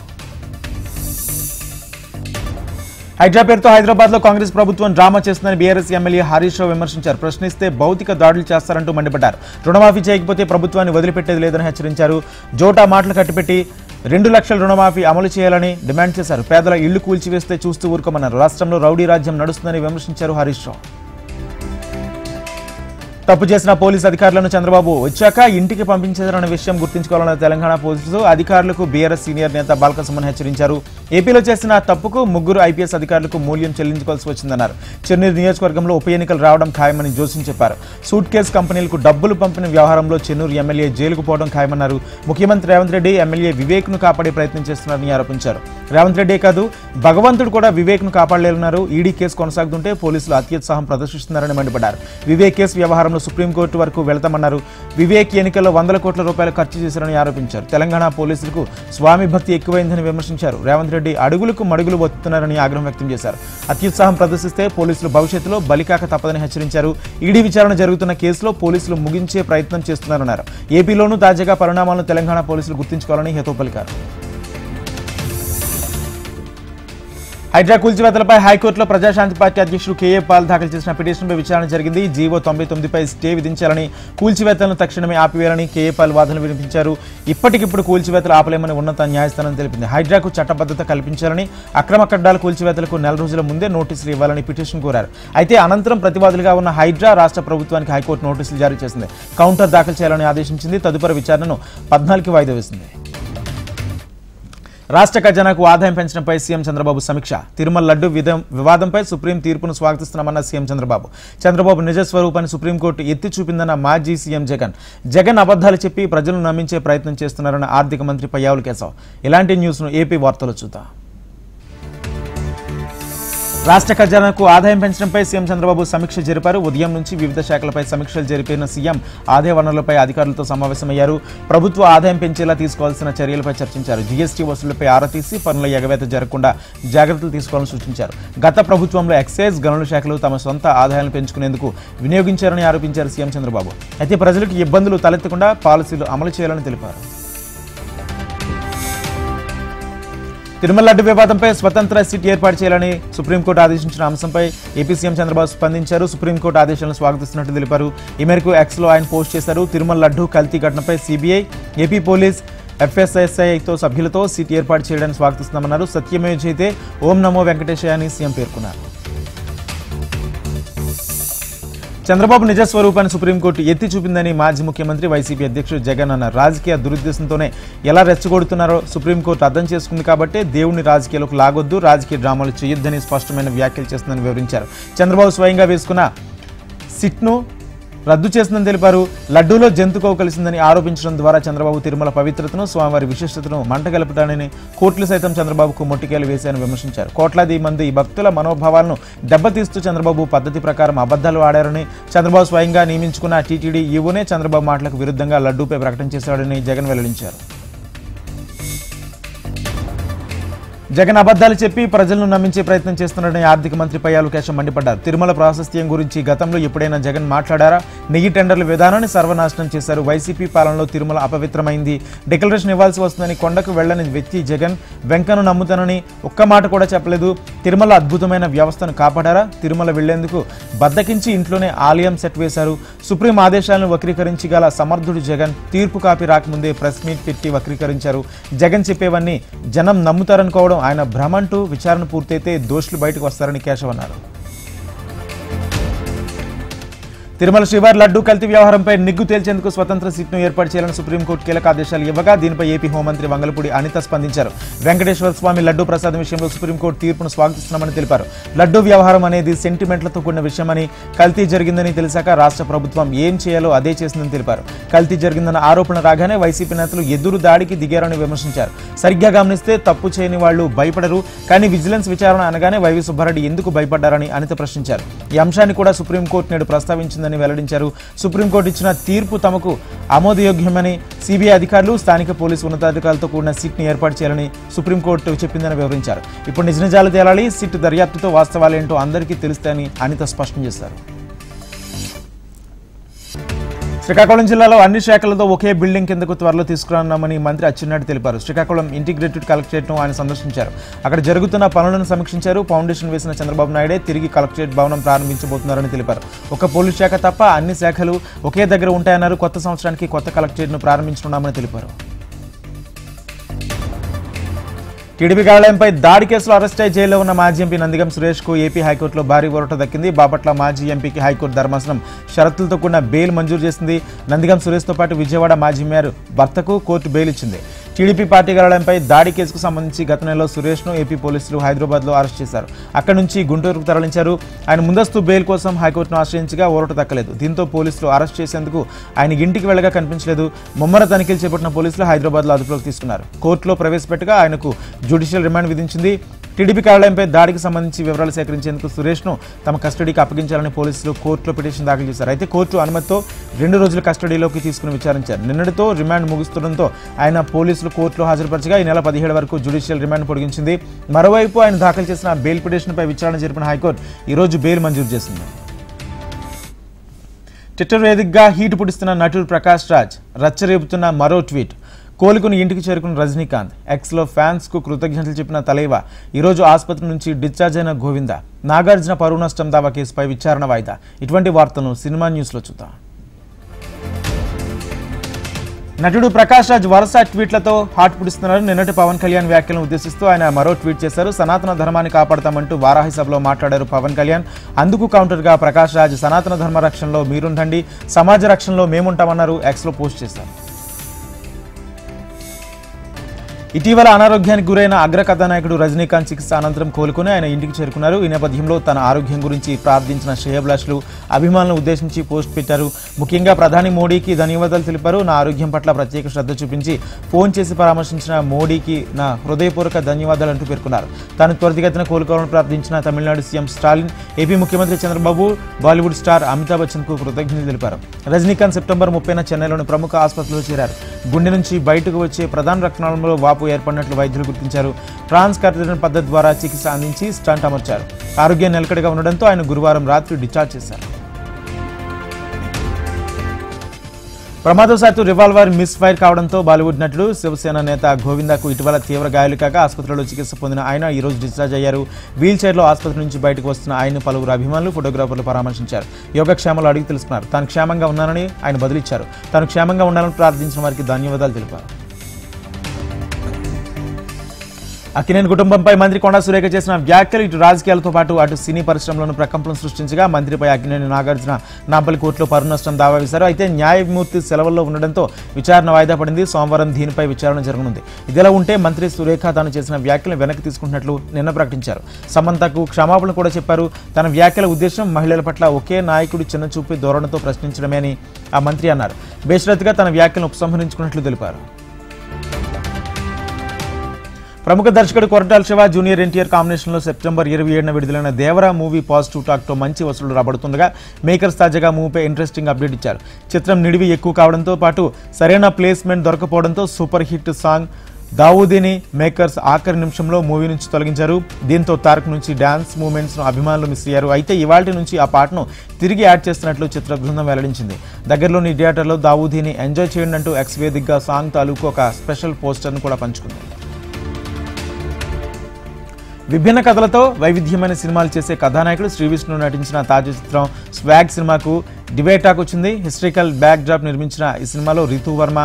S1: హైడ్రా పేరుతో హైదరాబాద్లో కాంగ్రెస్ ప్రభుత్వం డ్రామా చేస్తుందని బీఆర్ఎస్ ఎమ్మెల్యే హరీష్ రావు విమర్శించారు. ప్రశ్నిస్తే భౌతిక దాడులు చేస్తారంటూ మండిపడ్డారు. రుణమాఫీ చేయకపోతే ప్రభుత్వాన్ని వదిలిపెట్టేది లేదని హెచ్చరించారు. జోటా మాటలు కట్టిపెట్టి రెండు లక్షల రుణమాఫీ అమలు చేయాలని డిమాండ్ చేశారు. పేదల ఇళ్ళు కూల్చివేస్తే చూస్తూ ఊరుకోమన్నారు. రాష్ట్రంలో రౌడీ రాజ్యం నడుస్తుందని విమర్శించారు హరీష్ రావు. తప్పు చేసిన పోలీసు అధికారులను చంద్రబాబు వచ్చాక ఇంటికి పంపించారన్న విషయం గుర్తుంచుకోవాలన్న తెలంగాణ పోలీసులు అధికారులకు బీఆర్ఎస్ సీనియర్ నేత బాలకసుమన్ హెచ్చరించారు. ఏపీలో చేసిన తప్పుకు ముగ్గురు ఐపీఎస్ అధికారులకు మూల్యం చెల్లించుకోవాల్సి వచ్చిందన్నారు. చెన్నూరు నియోజకవర్గంలో ఉప ఎన్నికలు రావడం ఖాయమని జోసిన్ చెప్పారు. సూట్ కేసు కంపెనీలకు డబ్బులు పంపిన వ్యవహారంలో చెన్నూరు ఎమ్మెల్యే జైలుకు పోవడం ఖాయమన్నారు. ముఖ్యమంత్రి రేవంత్ రెడ్డి ఎమ్మెల్యే వివేక్ను కాపాడే ప్రయత్నం చేస్తున్నారని ఆరోపించారు. రేవంత్ రెడ్డే కాదు భగవంతుడు కూడా వివేక్ను కాపాడలేరన్నారు. ఈడీ కేసు కొనసాగుతుంటే పోలీసులు అత్యుత్సాహం ప్రదర్శిస్తున్నారని మండిపడ్డారు. వివేక్ కేసు వ్యవహారంలో సుప్రీంకోర్టు వరకు వెళతామన్నారు. వివేక్ ఎన్నికల్లో వందల కోట్ల రూపాయలు ఖర్చు చేశారని ఆరోపించారు. తెలంగాణ పోలీసులకు స్వామి భక్తి ఎక్కువైందని విమర్శించారు. రేవంత్ రెడ్డి అడుగులకు మడుగులు వస్తున్నారని ఆగ్రహం వ్యక్తం చేశారు. అత్యుత్సాహం ప్రదర్శిస్తే పోలీసులు భవిష్యత్తులో బలికాక తప్పదని హెచ్చరించారు. ఈడీ విచారణ జరుగుతున్న కేసులో పోలీసులు ముగించే ప్రయత్నం చేస్తున్నారన్నారు. ఏపీలోనూ తాజాగా పరిణామాలను తెలంగాణ పోలీసులు గుర్తుంచుకోవాలని హేతో పలికారు. హైడ్రా కూల్చివేతలపై హైకోర్టులో ప్రజాశాంతి పార్టీ అధ్యక్షుడు కేఏ పాల్ దాఖలు చేసిన పిటిషన్పై విచారణ జరిగింది. జీవో తొంభై తొమ్మిదిపై స్టే విధించాలని కూల్చివేతలను తక్షణమే ఆపివేయాలని కేఏ పాల్ వాదనలు వినిపించారు. ఇప్పటికిప్పుడు కూల్చివేతలు ఆపలేమని ఉన్నత న్యాయస్థానం తెలిపింది. హైడ్రాకు చట్టబద్ధత కల్పించాలని అక్రమ కడ్డాల కూల్చివేతలకు నెల రోజుల ముందే నోటీసులు ఇవ్వాలని పిటిషన్ కోరారు. అయితే అనంతరం ప్రతివాదులుగా ఉన్న హైడ్రా రాష్ట్ర ప్రభుత్వానికి హైకోర్టు నోటీసులు జారీ చేసింది. కౌంటర్ దాఖలు చేయాలని ఆదేశించింది. తదుపరి విచారణను పద్నాలుగుకి వాయిదా వేసింది. రాష్ట్ర ఖజానాకు ఆదాయం పెంచడంపై సీఎం చంద్రబాబు సమీక్ష. తిరుమల లడ్డు వివాదంపై సుప్రీం తీర్పును స్వాగతిస్తున్నామన్న సీఎం చంద్రబాబు. చంద్రబాబు నిజ స్వరూపాన్ని సుప్రీంకోర్టు ఎత్తి చూపిందన్న మాజీ సీఎం జగన్. జగన్ అబద్ధాలు చెప్పి ప్రజలను నమ్మించే ప్రయత్నం చేస్తున్నారన్న ఆర్థిక మంత్రి పయ్యావుల కేశవ్. ఇలాంటి న్యూస్ను ఏపీ వార్తలు చూద్దాం. రాష్ట్ర ఖజానాకు ఆదాయం పెంచడంపై సీఎం చంద్రబాబు సమీక్ష జరిపారు. ఉదయం నుంచి వివిధ శాఖలపై సమీక్షలు జరిపిన సీఎం ఆదాయ వనరులపై అధికారులతో సమావేశమయ్యారు. ప్రభుత్వ ఆదాయం పెంచేలా తీసుకోవాల్సిన చర్యలపై చర్చించారు. జీఎస్టీ వసూళ్ళపై ఆరా తీసి పనుల ఎగవేత జరగకుండా జాగ్రత్తలు తీసుకోవాలని సూచించారు. గత ప్రభుత్వంలో ఎక్సైజ్ గనుల శాఖలు తమ సొంత ఆదాయాలను పెంచుకునేందుకు వినియోగించారని ఆరోపించారు సీఎం చంద్రబాబు. అయితే ప్రజలకు ఇబ్బందులు తలెత్తకుండా పాలసీలు అమలు చేయాలని తెలిపారు. తిరుమల లడ్డు వివాదంపై స్వతంత్ర సిట్ ఏర్పాటు చేయాలని సుప్రీంకోర్టు ఆదేశించిన అంశంపై ఏపీ సీఎం చంద్రబాబు స్పందించారు. సుప్రీంకోర్టు ఆదేశాలను స్వాగతిస్తున్నట్టు తెలిపారు. ఈ మేరకు ఎక్స్లో ఆయన పోస్ట్ చేశారు. తిరుమల లడ్డు కల్తీ ఘటనపై సిబిఐ ఏపీ పోలీస్ ఎఫ్ఎస్ఎస్ఐతో సభ్యులతో సిట్ ఏర్పాటు చేయడానికి స్వాగతిస్తున్నామన్నారు. సత్యమే చేతే ఓం నమో వెంకటేశయ్య అని సీఎం పేర్కొన్నారు. చంద్రబాబు నిజ స్వరూపాన్ని సుప్రీంకోర్టు ఎత్తి చూపిందని మాజీ ముఖ్యమంత్రి వైసీపీ అధ్యక్షుడు జగన్ అన్న రాజకీయ దురుద్దేశంతోనే ఎలా రెచ్చగొడుతున్నారో సుప్రీంకోర్టు అర్థం చేసుకుంది కాబట్టి దేవుని రాజకీయాలకు లాగొద్దు రాజకీయ డ్రామాలు చేయొద్దని స్పష్టమైన వ్యాఖ్యలు చేస్తుందని వివరించారు. చంద్రబాబు స్వయంగా వేసుకున్న సిట్ను రద్దు చేసిందని తెలిపారు. లడ్డూలో జంతుకో కలిసిందని ఆరోపించడం ద్వారా చంద్రబాబు తిరుమల పవిత్రతను స్వామివారి విశిష్టతను మంటగలుపుతాడని కోట్లు సైతం చంద్రబాబుకు మొట్టికేలు వేశారని విమర్శించారు. కోట్లాది మంది భక్తుల మనోభావాలను దెబ్బతీస్తూ చంద్రబాబు పద్ధతి ప్రకారం అబద్ధాలు ఆడారని చంద్రబాబు స్వయంగా నియమించుకున్న టీటీడీ ఈవోనే చంద్రబాబు మాటలకు విరుద్ధంగా లడ్డూపై ప్రకటన చేశాడని జగన్ వెల్లడించారు. జగన్ అబద్ధాలు చెప్పి ప్రజలను నమ్మించే ప్రయత్నం చేస్తున్నాడని ఆర్థిక మంత్రి పయ్యాలు కేశం మండిపడ్డారు. తిరుమల ప్రాశస్త్యం గురించి గతంలో ఎప్పుడైనా జగన్ మాట్లాడారా? నెయ్యి టెండర్ల విధానాన్ని సర్వనాశనం చేశారు. వైసీపీ పాలనలో తిరుమల అపవిత్రమైంది. డిక్లరేషన్ ఇవ్వాల్సి వస్తుందని కొండకు వెళ్ళని వ్యక్తి జగన్ వెంకను నమ్ముతానని ఒక్క మాట కూడా చెప్పలేదు. తిరుమల అద్భుతమైన వ్యవస్థను కాపాడారా? తిరుమల వెళ్ళేందుకు బద్దకించి ఇంట్లోనే ఆలయం సెట్ వేశారు. సుప్రీం ఆదేశాలను వక్రీకరించగల సమర్థుడు జగన్ తీర్పు కాపీ రాకముందే ప్రెస్ మీట్ పెట్టి వక్రీకరించారు. జగన్ చెప్పేవన్నీ జనం నమ్ముతారనుకోవడం ఆయన భ్రమంటూ విచారణ పూర్తయితే దోషులు బయటకు వస్తారని కేశవ్ అన్నారు. తిరుమల శ్రీవారి లడ్డూ కల్తీ వ్యవహారంపై నిగ్గు తేల్చేందుకు స్వతంత్ర సీట్ను ఏర్పాటు చేయాలని సుప్రీంకోర్టు కీలక ఆదేశాలు ఇవ్వగా దీనిపై ఏపీ హోంమంత్రి వంగలపూడి అనిత స్పందించారు. వెంకటేశ్వర స్వామి లడ్డూ ప్రసాదం విషయంలో సుప్రీంకోర్టు తీర్పును స్వాగతిస్తున్నామని తెలిపారు. లడ్డూ వ్యవహారం అనేది సెంటిమెంట్లతో కూడిన విషయమని కల్తీ జరిగిందని తెలిసాక రాష్ట్ర ప్రభుత్వం ఏం చేయాలో అదే చేసిందని తెలిపారు. కల్తీ జరిగిందన్న ఆరోపణ రాగానే వైసీపీ నేతలు ఎదురు దాడికి దిగారని విమర్శించారు. సరిగ్గా గమనిస్తే తప్పు చేయని వాళ్ళు భయపడరు కానీ విజిలెన్స్ విచారణ అనగానే వైవి సుబ్బారెడ్డి ఎందుకు భయపడ్డారని అనిత ప్రశ్నించారు. ఈ అంశాన్ని కూడా సుప్రీంకోర్టు నేడు ప్రస్తావించిందని వెల్లడించారు. సుప్రీంకోర్టు ఇచ్చిన తీర్పు తమకు ఆమోదయోగ్యమని సిబిఐ అధికారులు స్థానిక పోలీసు ఉన్నతాధికారులతో కూడిన సిట్ని ఏర్పాటు చేయాలని సుప్రీంకోర్టు చెప్పిందని వివరించారు. ఇప్పుడు నిజ నిజాలు తేలాలి సిట్ దర్యాప్తుతో వాస్తవాలేంటో అందరికీ తెలుస్తాయని అనిత స్పష్టం చేశారు. శ్రీకాకుళం జిల్లాలో అన్ని శాఖలతో ఒకే బిల్డింగ్ కిందకు త్వరలో తీసుకురానున్నామని మంత్రి అచ్చెన్నాయుడు తెలిపారు. శ్రీకాకుళం ఇంటిగ్రేటెడ్ కలెక్టరేట్ను ఆయన సందర్శించారు. అక్కడ జరుగుతున్న పనులను సమీక్షించారు. ఫౌండేషన్ వేసిన చంద్రబాబు నాయుడే తిరిగి కలెక్టరేట్ భవనం ప్రారంభించబోతున్నారని తెలిపారు. ఒక పోలీస్ శాఖ తప్ప అన్ని శాఖలు ఒకే దగ్గర ఉంటాయన్నారు. కొత్త సంవత్సరానికి కొత్త కలెక్టరేట్ను ప్రారంభించనున్నామని తెలిపారు. టీడీపీ కార్యాలయంపై దాడి కేసులో అరెస్ట్ అయి జైల్లో ఉన్న మాజీ ఎంపీ నందిగం సురేష్కు ఏపీ హైకోర్టులో భారీ ఊరట దక్కింది. బాపట్ల మాజీ ఎంపీకి హైకోర్టు ధర్మాసనం షరతులతో కూడిన బెయిల్ మంజూరు చేసింది. నందిగం సురేష్తో పాటు విజయవాడ మాజీ మేయర్ భర్తకు కోర్టు బెయిల్ ఇచ్చింది. టీడీపీ పార్టీ కార్యాలయంపై దాడి కేసుకు సంబంధించి గత నెలలో సురేష్ను ఏపీ పోలీసులు హైదరాబాద్లో అరెస్ట్ చేశారు. అక్కడి నుంచి గుంటూరుకు తరలించారు. ఆయన ముందస్తు బెయిల్ కోసం హైకోర్టును ఆశ్రయించగా ఓరట దక్కలేదు దీంతో పోలీసులు అరెస్ట్ చేసేందుకు ఆయన ఇంటికి వెళ్ళగా కనిపించలేదు. ముమ్మర తనిఖీలు చేపట్టిన పోలీసులు హైదరాబాద్లో అదుపులోకి తీసుకున్నారు. కోర్టులో ప్రవేశపెట్టగా ఆయనకు జ్యుడిషియల్ రిమాండ్ విధించింది. టీడీపీ కార్యాలయంపై దాడికి సంబంధించి వివరాలు సేకరించేందుకు సురేష్ను తమ కస్టడీకి అప్పగించాలని పోలీసులు కోర్టులో పిటిషన్ దాఖలు చేశారు. అయితే కోర్టు అనుమతితో రెండు రోజుల కస్టడీలోకి తీసుకుని విచారించారు. నిన్నటితో రిమాండ్ ముగుస్తుండటంతో ఆయన పోలీసులు కోర్టులో హాజరుపరచగా ఈ నెల పదిహేడు వరకు జ్యుడిషియల్ రిమాండ్ పొడిగించింది. మరోవైపు ఆయన దాఖలు చేసిన బెయిల్ పిటిషన్పై విచారణ జరిపిన హైకోర్టు ఈ రోజు బెయిల్ మంజూరు చేసింది. ట్విట్టర్ వేదికగా హీట్ పుడిస్తున్న నటుడు ప్రకాష్ రాజ్ రచ్చరేపుతున్న మరో ట్వీట్. కోలుకుని ఇంటికి చేరుకున్న రజనీకాంత్ ఎక్స్లో ఫ్యాన్స్కు కృతజ్ఞతలు చెప్పిన తలైవ ఈరోజు ఆసుపత్రి నుంచి డిశ్చార్జ్ అయిన గోవింద నాగార్జున పరువు నష్టం దావా కేసుపై విచారణ వాయిదా. ఇటువంటి వార్తలను సినిమా న్యూస్లో చూద్దాం. నటుడు ప్రకాష్ రాజ్ వరుస ట్వీట్లతో హాట్ పుడిస్తున్నారు నిన్నటి పవన్ కళ్యాణ్ వ్యాఖ్యలను ఉద్దేశిస్తూ ఆయన మరో ట్వీట్ చేశారు. సనాతన ధర్మాన్ని కాపాడతామంటూ వారాహి సభలో మాట్లాడారు పవన్ కళ్యాణ్. అందుకు కౌంటర్గా ప్రకాష్ రాజ్ సనాతన ధర్మ రక్షణలో మీరుండండి సమాజ రక్షణలో మేముంటామన్నారు ఎక్స్లో పోస్ట్ చేశారు. ఇటీవల అనారోగ్యానికి గురైన అగ్ర కథానాయకుడు రజనీకాంత్ చికిత్స అనంతరం కోలుకుని ఆయన ఇంటికి చేరుకున్నారు. ఈ నేపథ్యంలో తన ఆరోగ్యం గురించి ప్రార్థించిన శ్రేయభిలాషులు అభిమానులను ఉద్దేశించి పోస్ట్ పెట్టారు. ముఖ్యంగా ప్రధాని మోడీకి ధన్యవాదాలు తెలిపారు. నా ఆరోగ్యం పట్ల ప్రత్యేక శ్రద్ధ చూపించి ఫోన్ చేసి పరామర్శించిన మోడీకి నా హృదయపూర్వక ధన్యవాదాలు అంటూ పేర్కొన్నారు. తాను త్వరితగతిన కోలుకోవాలని ప్రార్థించిన తమిళనాడు సీఎం స్టాలిన్ ఏపీ ముఖ్యమంత్రి చంద్రబాబు బాలీవుడ్ స్టార్ అమితాబ్ బచ్చన్కు కృతజ్ఞతలు తెలిపారు. రజనీకాంత్ సెప్టెంబర్ ముప్పైన చెన్నైలోని ప్రముఖ ఆసుపత్రిలో చేరారు. గుండె నుంచి బయటకు వచ్చే ప్రధాన రక్షణలో వాపు ఏర్పడినట్లు వైద్యులు గుర్తించారు. ట్రాన్స్ కార్టిజన్ పద్ధతి ద్వారా చికిత్స అందించి స్టంట్ అమర్చారు. ఆరోగ్యం నిలకడగా ఉండడంతో ఆయన గురువారం రాత్రి డిశ్చార్జ్ చేశారు. ప్రమాదవశాత్తు రివాల్వర్ మిస్ ఫైర్ కావడంతో బాలీవుడ్ నటుడు శివసేన నేత గోవిందాకు ఇటీవల తీవ్ర గాయాలు కాక ఆసుపత్రిలో చికిత్స పొందిన ఆయన ఈ రోజు డిశ్చార్జ్ అయ్యారు. వీల్ చైర్లో ఆసుపత్రి నుంచి బయటకు వస్తున్న ఆయన పలువురు అభిమానులు ఫోటోగ్రాఫర్లు పరామర్శించారు. యోగక్షేమాలు అడిగి తెలుసుకున్నారు. తాను క్షేమంగా ఉన్నానని ఆయన బదిలిచ్చారు. తాను క్షేమంగా ఉండాలని ప్రార్థించిన వారికి ధన్యవాదాలు తెలిపారు. అక్కినేని కుటుంబంపై మంత్రి కొండా సురేఖ చేసిన వ్యాఖ్యలు ఇటు రాజకీయాలతో పాటు అటు సినీ పరిశ్రమలోనూ ప్రకంపనం సృష్టించగా మంత్రిపై అక్కినేని నాగార్జున నాంపల్లి కోర్టులో పరు నష్టం దావా వేశారు. అయితే న్యాయమూర్తి సెలవుల్లో ఉండడంతో విచారణ వాయిదా పడింది. సోమవారం దీనిపై విచారణ జరగనుంది. ఇదిలా ఉంటే మంత్రి సురేఖ తాను చేసిన వ్యాఖ్యలను వెనక్కి తీసుకుంటున్నట్లు నిన్న ప్రకటించారు. సమంతకు క్షమాపణ కూడా చెప్పారు. తన వ్యాఖ్యల ఉద్దేశం మహిళల పట్ల ఒకే నాయకుడు చిన్నచూపి ధోరణితో ప్రశ్నించడమే అని ఆ మంత్రి అన్నారు. బేషరత్గా తన వ్యాఖ్యలను ఉపసంహరించుకున్నట్లు తెలిపారు. ప్రముఖ దర్శకుడు కొరటాల శివ జూనియర్ ఎన్టీఆర్ కాంబినేషన్లో సెప్టెంబర్ ఇరవై ఏడున విడుదలైన దేవరా మూవీ పాజిటివ్ టాక్తో మంచి వసూలు రాబడుతుండగా మేకర్స్ తాజాగా మూవీపై ఇంట్రెస్టింగ్ అప్డేట్ ఇచ్చారు. చిత్రం నిడివి ఎక్కువ కావడంతో పాటు సరైన ప్లేస్మెంట్ దొరకపోవడంతో సూపర్ హిట్ సాంగ్ దావూదీని మేకర్స్ ఆఖరి నిమిషంలో మూవీ నుంచి తొలగించారు. దీంతో తారక్ నుంచి డాన్స్ మూమెంట్స్ను అభిమానులు మిస్ అయ్యారు. అయితే ఇవాళ నుంచి ఆ పాటను తిరిగి యాడ్ చేస్తున్నట్లు చిత్ర బృందం వెల్లడించింది. దగ్గరలోని థియేటర్లో దావూదీని ఎంజాయ్ చేయండి అంటూ ఎక్స్వేదిక్గా సాంగ్ తాలూకు ఒక స్పెషల్ పోస్టర్ను కూడా పంచుకుంది. విభిన్న కథలతో వైవిధ్యమైన సినిమాలు చేసే కథానాయకుడు శ్రీవిష్ణు నటించిన తాజా చిత్రం స్వాగ్ సినిమాకు డిబేటాక్ వచ్చింది హిస్టరికల్ బ్యాక్ డ్రాప్ నిర్మించిన ఈ సినిమాలో రితు వర్మ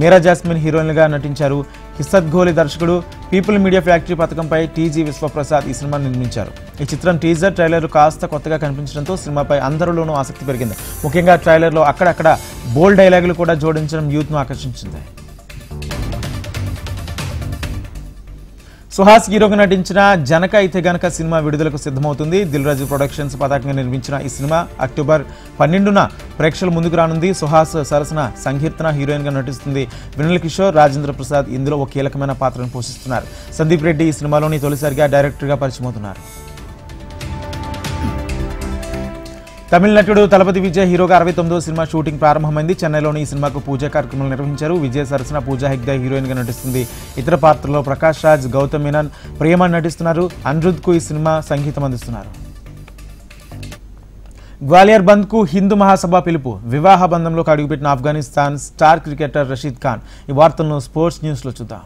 S1: మీరా జాస్మిన్ హీరోయిన్లుగా నటించారు. హిస్సత్ ఘోలి దర్శకుడు పీపుల్ మీడియా ఫ్యాక్టరీ పథకంపై టీజీ విశ్వప్రసాద్ ఈ సినిమాను నిర్మించారు. ఈ చిత్రం టీజర్ ట్రైలర్ కాస్త కొత్తగా కనిపించడంతో సినిమాపై అందరిలోనూ ఆసక్తి పెరిగింది. ముఖ్యంగా ట్రైలర్లో అక్కడక్కడ బోల్డ్ డైలాగులు కూడా జోడించడం యూత్ను ఆకర్షించింది. సుహాస్ హీరోగా నటించిన జనక అయితే గనక సినిమా విడుదలకు సిద్ధమవుతుంది. దిల్ రాజు ప్రొడక్షన్స్ పతాకంగా నిర్మించిన ఈ సినిమా అక్టోబర్ పన్నెండున ప్రేక్షకుల ముందుకు రానుంది. సుహాస్ సరసన సంకీర్తన హీరోయిన్గా నటిస్తుంది. వినల్ కిషోర్ రాజేంద్ర ప్రసాద్ ఇందులో ఒక కీలకమైన పాత్రను పోషిస్తున్నారు. సందీప్ రెడ్డి ఈ సినిమాలోని తొలిసారిగా డైరెక్టర్గా పరిచయమవుతున్నారు. తమిళ నటుడు తలపతి విజయ్ హీరోగా అరవై తొమ్మిదో సినిమా షూటింగ్ ప్రారంభమైంది. చెన్నైలోని ఈ సినిమాకు పూజా కార్యక్రమాలు నిర్వహించారు. విజయ్ సరసన పూజా హెగ్డే హీరోయిన్గా నటిస్తుంది. ఇతర పాత్రలో ప్రకాష్ రాజ్ గౌతమ్ మీనన్ ప్రేమ నటిస్తున్నారు. అనిరుద్కు ఈ సినిమా సంగీతం అందిస్తున్నారు. గ్వాలియర్ బంద్కు హిందూ మహాసభ పిలుపు. వివాహ బంధంలోకి అడుగుపెట్టిన ఆఫ్ఘనిస్తాన్ స్టార్ క్రికెటర్ రషీద్ ఖాన్. ఈ వార్తలను స్పోర్ట్స్ న్యూస్లో చూద్దాం.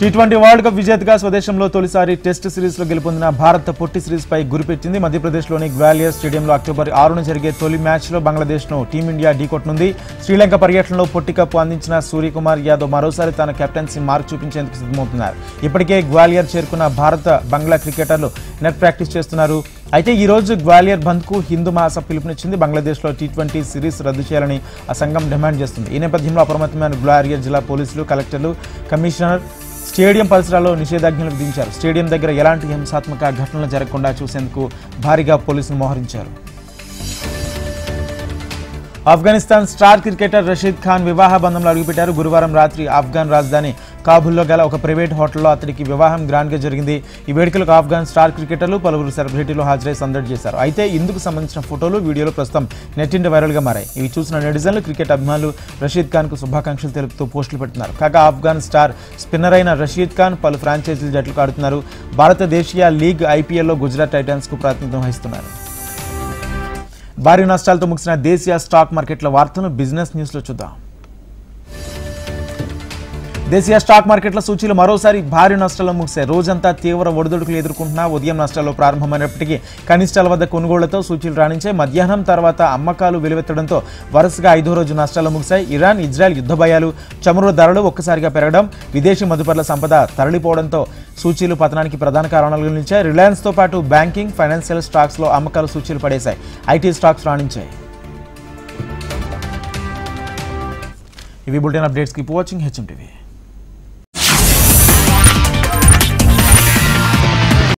S1: టీ ట్వంటీ వరల్డ్ కప్ విజేతగా స్వదేశంలో తొలిసారి టెస్ట్ సిరీస్లో గెలుపొందిన భారత్ పొట్టి సిరీస్పై గురిపెట్టింది. మధ్యప్రదేశ్లోని గ్వాలియర్ స్టేడియంలో అక్టోబర్ ఆరున జరిగే తొలి మ్యాచ్లో బంగ్లాదేశ్ను టీమిండియా ఢీకొట్టనుంది శ్రీలంక పర్యటనలో పొట్టి కప్పు అందించిన సూర్యకుమార్ యాదవ్ మరోసారి తన కెప్టెన్సీ మార్క్ చూపించేందుకు సిద్ధమవుతున్నారు. ఇప్పటికే గ్వాలియర్ చేరుకున్న భారత బంగ్లా క్రికెటర్లు నెట్ ప్రాక్టీస్ చేస్తున్నారు. అయితే ఈ రోజు గ్వాలియర్ బంద్కు హిందూ మహాసభ పిలుపునిచ్చింది. బంగ్లాదేశ్లో టీ ట్వంటీ సిరీస్ రద్దు చేయాలని ఆ సంఘం డిమాండ్ చేస్తుంది. ఈ నేపథ్యంలో అప్రమత్తమైన గ్వాలియర్ జిల్లా పోలీసులు కలెక్టర్లు కమిషనర్ స్టేడియం పరిసరాల్లో నిషేధాజ్ఞలు విధించారు. స్టేడియం దగ్గర ఎలాంటి హింసాత్మక ఘటనలు జరగకుండా చూసేందుకు భారీగా పోలీసులు మోహరించారు. ఆఫ్ఘనిస్తాన్ స్టార్ క్రికెటర్ రషీద్ ఖాన్ వివాహ బంధంలో అడుగుపెట్టారు. గురువారం రాత్రి ఆఫ్ఘన్ రాజధాని కాబుల్లో గల ఒక ప్రైవేట్ హోటల్లో అతడికి వివాహం గ్రాండ్గా జరిగింది. ఈ వేడుకలకు ఆఫ్ఘన్ స్టార్ క్రికెటర్లు పలువురు సెలబ్రిటీలు హాజరై సందడి చేశారు. అయితే ఇందుకు సంబంధించిన ఫోటోలు వీడియోలు ప్రస్తుతం నెట్టింట వైరల్గా మారాయి. ఇవి చూసిన నెటిజన్లు క్రికెట్ అభిమానులు రషీద్ ఖాన్కు శుభాకాంక్షలు తెలుపుతూ పోస్టులు పెడుతున్నారు. కాగా ఆఫ్ఘన్ స్టార్ స్పిన్నర్ అయిన రషీద్ ఖాన్ పలు ఫ్రాంచైజీల జట్లు ఆడుతున్నారు భారతదేశీయ లీగ్ ఐపీఎల్లో గుజరాత్ టైటన్స్కు ప్రాతినిధ్యం వహిస్తున్నారు. భారీ నష్టాలతో ముగిసిన దేశీయ స్టాక్ మార్కెట్ల వార్తలను బిజినెస్ న్యూస్లో చూద్దాం. దేశీయ స్టాక్ మార్కెట్ల సూచీలు మరోసారి భారీ నష్టాల్లో ముగిశాయి. రోజంతా తీవ్ర ఒడిదుడుకులు ఎదుర్కొంటున్నా ఉదయం నష్టాల్లో ప్రారంభమైనప్పటికీ కనిష్టాల వద్ద కొనుగోళ్ళతో సూచీలు రాణించాయి. మధ్యాహ్నం తర్వాత అమ్మకాలు వెలువెత్తడంతో వరుసగా ఐదో రోజు నష్టాలు ముగిశాయి. ఇరాన్ ఇజ్రాయెల్ యుద్ధ భయాలు చమురు ధరలు ఒక్కసారిగా పెరగడం విదేశీ మదుపర్ల సంపద తరలిపోవడంతో సూచీలు పతనానికి ప్రధాన కారణాలుగా నిలిచాయి. రిలయన్స్తో పాటు బ్యాంకింగ్ ఫైనాన్షియల్ స్టాక్స్లో అమ్మకాలు సూచీలు పడేశాయి. ఐటీ స్టాక్స్ రాణించాయి. ఇవి బులెటిన్ అప్డేట్స్కి వాచింగ్ హెచ్ఎం టీవీ.